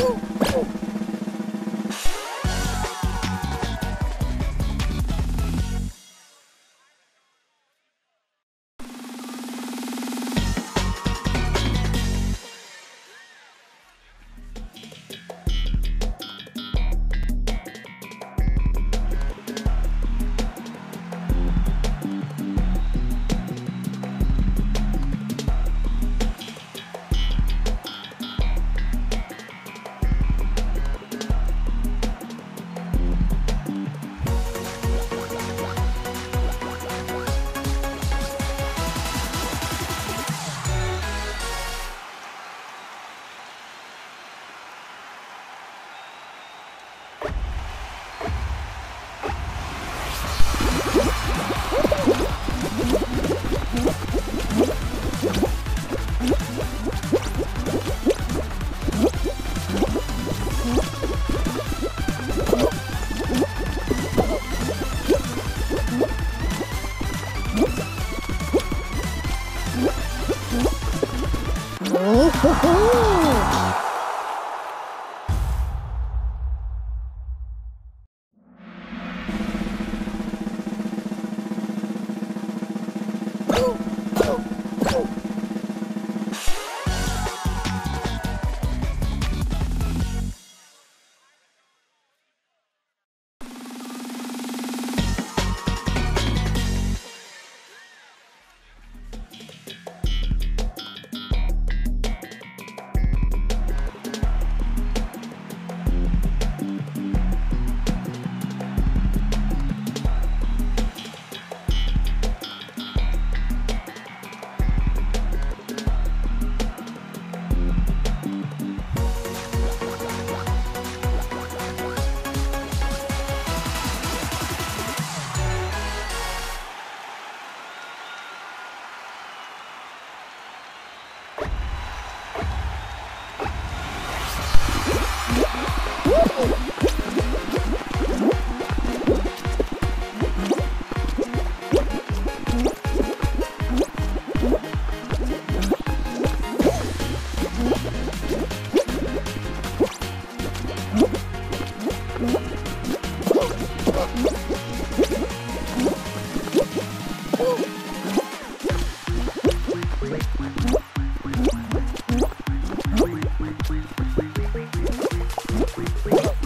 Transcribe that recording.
Ooh. Woohoo! Mm-hmm.